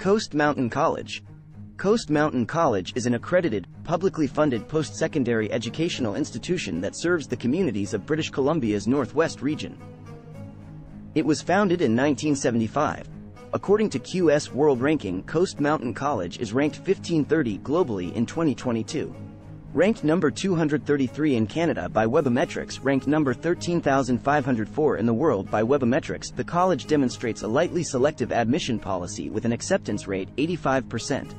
Coast Mountain College. Coast Mountain College is an accredited, publicly funded post-secondary educational institution that serves the communities of British Columbia's Northwest region. It was founded in 1975. According to QS World Ranking, Coast Mountain College is ranked 1530 globally in 2022. Ranked number 233 in Canada by Webometrics, ranked number 13,504 in the world by Webometrics, the college demonstrates a lightly selective admission policy with an acceptance rate 85%.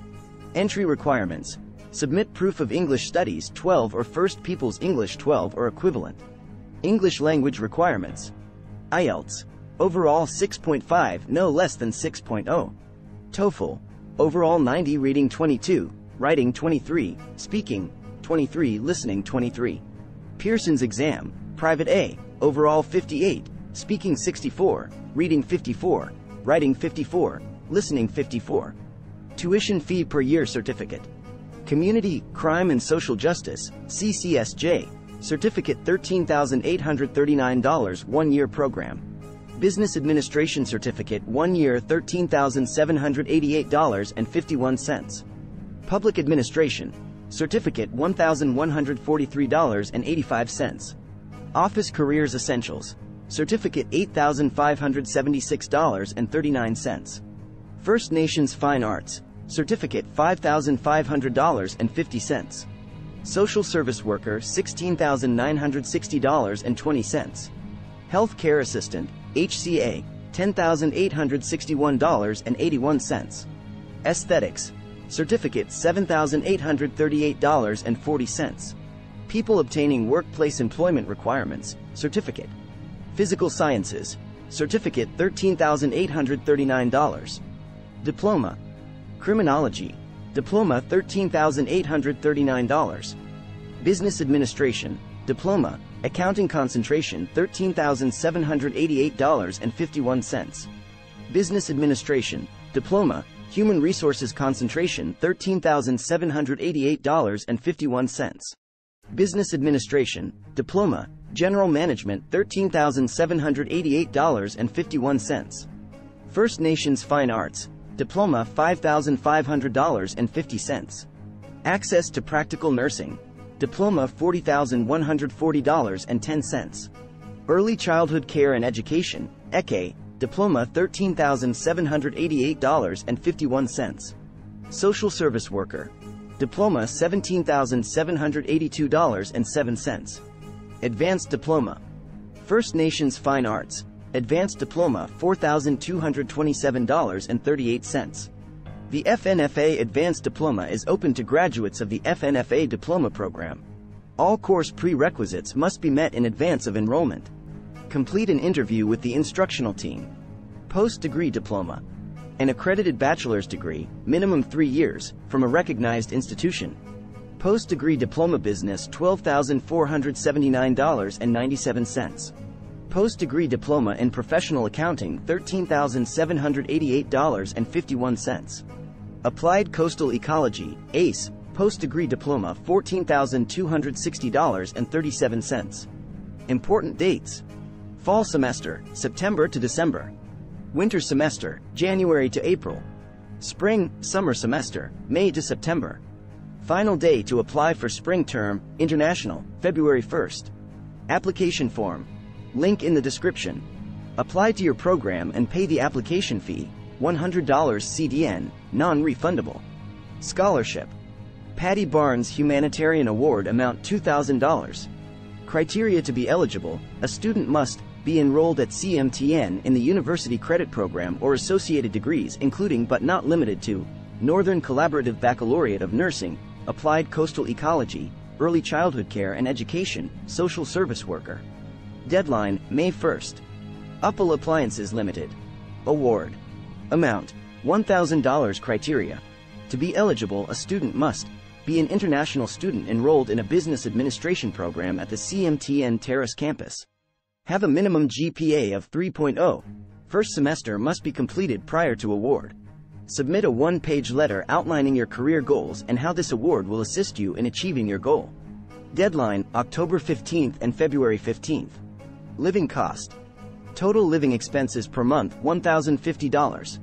Entry requirements. Submit proof of English studies 12 or First People's English 12 or equivalent. English language requirements. IELTS. Overall 6.5, no less than 6.0. TOEFL. Overall 90, reading 22, writing 23, speaking 23, listening 23. Pearson's exam, private A, overall 58, speaking 64, reading 54, writing 54, listening 54. Tuition fee per year certificate. Community, Crime and Social Justice, CCSJ, certificate $13,839 one year program. Business Administration Certificate 1 year $13,788.51. Public Administration Certificate $1,143.85. Office Careers Essentials. Certificate $8,576.39. First Nations Fine Arts. Certificate $5,500.50. Social Service Worker $16,960.20. Health Care Assistant, HCA, $10,861.81. Aesthetics, Certificate $7,838.40. People obtaining workplace employment requirements, Certificate. Physical Sciences, Certificate $13,839. Diploma. Criminology, Diploma $13,839. Business Administration, Diploma, Accounting Concentration $13,788.51. Business Administration, Diploma, Human Resources Concentration $13,788.51. Business Administration, Diploma, General Management $13,788.51. First Nations Fine Arts, Diploma $5,500.50. Access to Practical Nursing, Diploma $40,140.10. Early Childhood Care and Education, ECE, Diploma $13,788.51. Social Service Worker. Diploma $17,782.07. Advanced Diploma. First Nations Fine Arts. Advanced Diploma $4,227.38. The FNFA Advanced Diploma is open to graduates of the FNFA Diploma program. All course prerequisites must be met in advance of enrollment. Complete an interview with the instructional team. Post-degree diploma. An accredited bachelor's degree, minimum three years, from a recognized institution. Post-degree diploma business $12,479.97. Post-degree diploma in professional accounting $13,788.51. Applied coastal ecology, ACE, post-degree diploma $14,260.37. Important dates. Fall semester, September to December. Winter semester, January to April. Spring, summer semester, May to September. Final day to apply for spring term, international, February 1st. Application form. Link in the description. Apply to your program and pay the application fee, $100 CDN, non-refundable. Scholarship. Patty Barnes Humanitarian Award amount $2,000. Criteria to be eligible, a student must be enrolled at CMTN in the University Credit Program or associated degrees including but not limited to Northern Collaborative Baccalaureate of Nursing, Applied Coastal Ecology, Early Childhood Care and Education, Social Service Worker. Deadline, May 1st. Uppal Appliances Limited. Award. Amount, $1,000 Criteria. To be eligible, a student must be an international student enrolled in a business administration program at the CMTN Terrace campus. Have a minimum GPA of 3.0. First semester must be completed prior to award. Submit a one page letter outlining your career goals and how this award will assist you in achieving your goal. Deadline October 15th and February 15th. Living cost. Total living expenses per month $1,050.